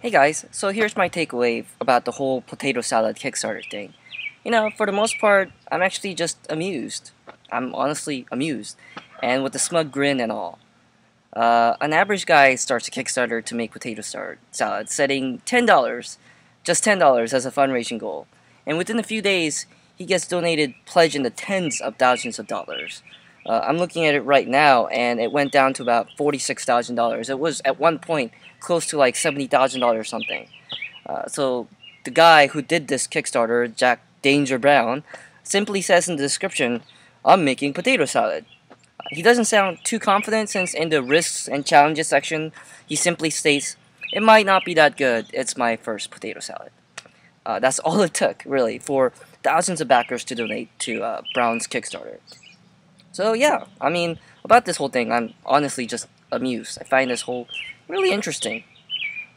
Hey guys, so here's my takeaway about the whole potato salad Kickstarter thing. You know, for the most part, I'm actually just amused. I'm honestly amused, and with a smug grin and all. Uh, an average guy starts a Kickstarter to make potato salad, setting $10, just $10 as a fundraising goal. And within a few days, he gets donated pledge in the tens of thousands of dollars. Uh, I'm looking at it right now, and it went down to about $46,000. It was at one point close to like $70,000 or something. Uh, so the guy who did this Kickstarter, Zack Danger Brown, simply says in the description, I'm making potato salad. He doesn't sound too confident since in the risks and challenges section, he simply states, it might not be that good, it's my first potato salad. Uh, that's all it took, really, for thousands of backers to donate to uh, Brown's Kickstarter. So yeah, I mean, about this whole thing, I'm honestly just amused. I find this whole really interesting.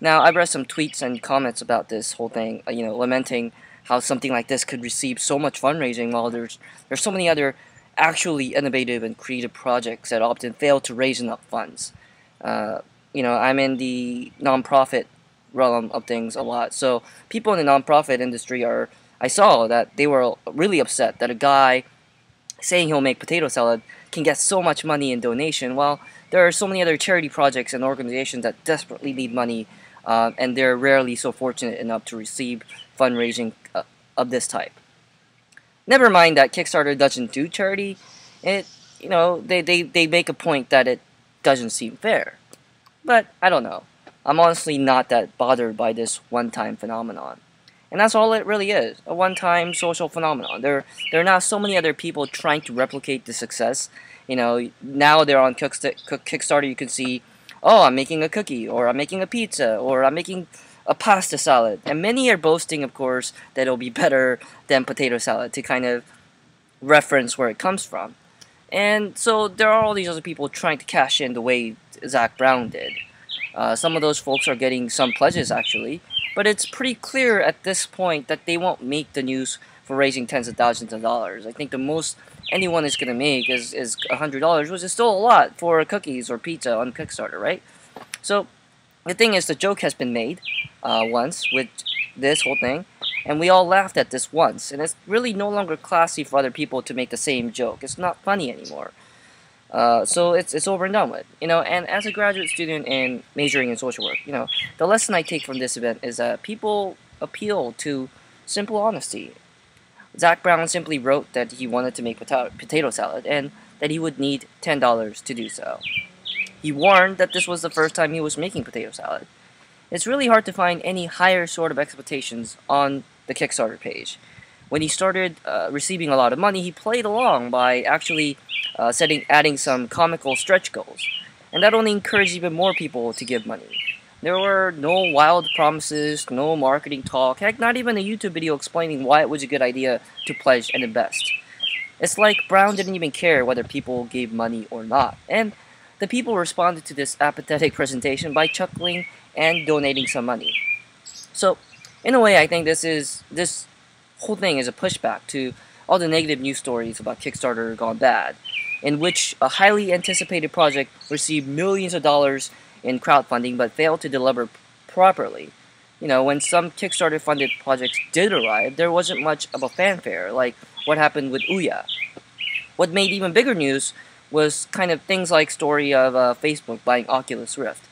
Now, I've read some tweets and comments about this whole thing, uh, you know, lamenting how something like this could receive so much fundraising while there's there's so many other actually innovative and creative projects that often fail to raise enough funds. Uh, you know, I'm in the nonprofit realm of things a lot, so people in the nonprofit industry are. I saw that they were really upset that a guy saying he'll make potato salad can get so much money in donation while there are so many other charity projects and organizations that desperately need money uh, and they're rarely so fortunate enough to receive fundraising uh, of this type. Never mind that Kickstarter doesn't do charity, it you know they, they, they make a point that it doesn't seem fair. But I don't know. I'm honestly not that bothered by this one-time phenomenon. And that's all it really is, a one-time social phenomenon. There, there are now so many other people trying to replicate the success. You know, now they're on Kickstarter, you can see, oh, I'm making a cookie, or I'm making a pizza, or I'm making a pasta salad. And many are boasting, of course, that it'll be better than potato salad to kind of reference where it comes from. And so there are all these other people trying to cash in the way Zack Brown did. Uh, some of those folks are getting some pledges, actually. But it's pretty clear at this point that they won't make the news for raising tens of thousands of dollars. I think the most anyone is going to make is, is $100, which is still a lot for cookies or pizza on Kickstarter, right? So, the thing is, the joke has been made uh, once with this whole thing, and we all laughed at this once, and it's really no longer classy for other people to make the same joke. It's not funny anymore. Uh, so it's, it's over and done with, you know, and as a graduate student and majoring in social work, you know, the lesson I take from this event is that people appeal to simple honesty. Zack Brown simply wrote that he wanted to make potato salad and that he would need $10 to do so. He warned that this was the first time he was making potato salad. It's really hard to find any higher sort of expectations on the Kickstarter page. When he started uh, receiving a lot of money, he played along by actually uh, setting, adding some comical stretch goals. And that only encouraged even more people to give money. There were no wild promises, no marketing talk, heck, not even a YouTube video explaining why it was a good idea to pledge and invest. It's like Brown didn't even care whether people gave money or not. And the people responded to this apathetic presentation by chuckling and donating some money. So, in a way, I think this is this whole thing is a pushback to all the negative news stories about Kickstarter gone bad in which a highly anticipated project received millions of dollars in crowdfunding but failed to deliver properly. You know, when some Kickstarter funded projects did arrive, there wasn't much of a fanfare, like what happened with Ouya. What made even bigger news was kind of things like story of uh, Facebook buying Oculus Rift.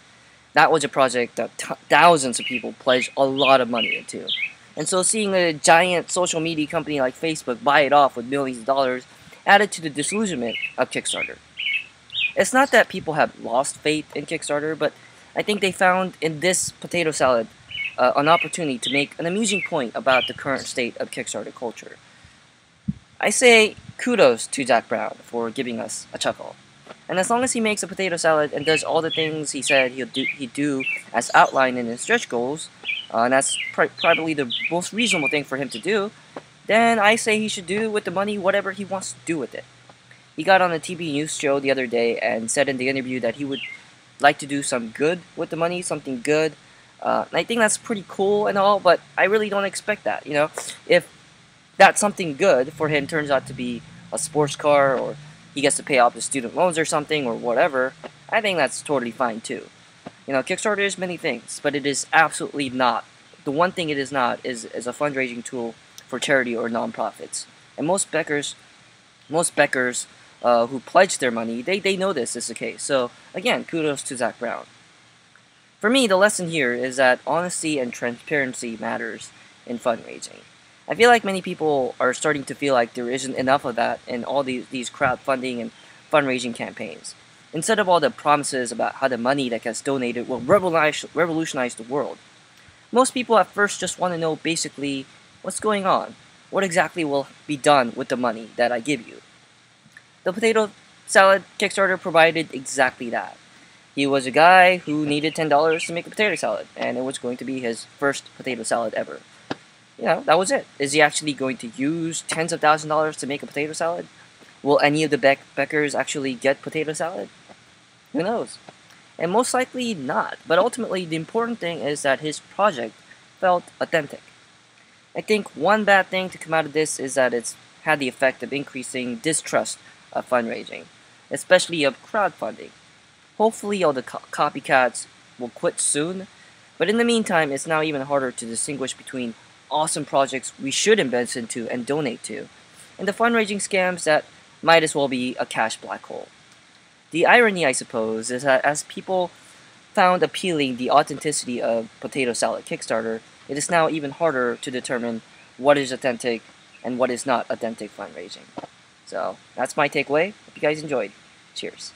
That was a project that thousands of people pledged a lot of money into. And so seeing a giant social media company like Facebook buy it off with millions of dollars added to the disillusionment of Kickstarter. It's not that people have lost faith in Kickstarter, but I think they found in this potato salad uh, an opportunity to make an amusing point about the current state of Kickstarter culture. I say kudos to Zack Brown for giving us a chuckle. And as long as he makes a potato salad and does all the things he said he'll do, he'd do as outlined in his stretch goals, uh, and that's pr probably the most reasonable thing for him to do, then I say he should do with the money whatever he wants to do with it. He got on a TV news show the other day and said in the interview that he would like to do some good with the money, something good. Uh, I think that's pretty cool and all, but I really don't expect that. You know, if that something good for him turns out to be a sports car or he gets to pay off his student loans or something or whatever, I think that's totally fine too. You know, Kickstarter is many things, but it is absolutely not. The one thing it is not is, is a fundraising tool for charity or nonprofits. And most backers, most backers uh, who pledge their money, they, they know this is the case. So again, kudos to Zack Brown. For me, the lesson here is that honesty and transparency matters in fundraising. I feel like many people are starting to feel like there isn't enough of that in all these, these crowdfunding and fundraising campaigns. Instead of all the promises about how the money that gets donated will revolutionize, revolutionize the world, most people at first just want to know basically what's going on, what exactly will be done with the money that I give you. The potato salad Kickstarter provided exactly that. He was a guy who needed $10 to make a potato salad, and it was going to be his first potato salad ever you know, that was it. Is he actually going to use tens of thousands of dollars to make a potato salad? Will any of the Beck Beckers actually get potato salad? Who knows? And most likely not. But ultimately, the important thing is that his project felt authentic. I think one bad thing to come out of this is that it's had the effect of increasing distrust of fundraising, especially of crowdfunding. Hopefully, all the co copycats will quit soon, but in the meantime, it's now even harder to distinguish between awesome projects we should invest into and donate to, and the fundraising scams that might as well be a cash black hole. The irony, I suppose, is that as people found appealing the authenticity of Potato Salad Kickstarter, it is now even harder to determine what is authentic and what is not authentic fundraising. So, that's my takeaway. Hope you guys enjoyed. Cheers.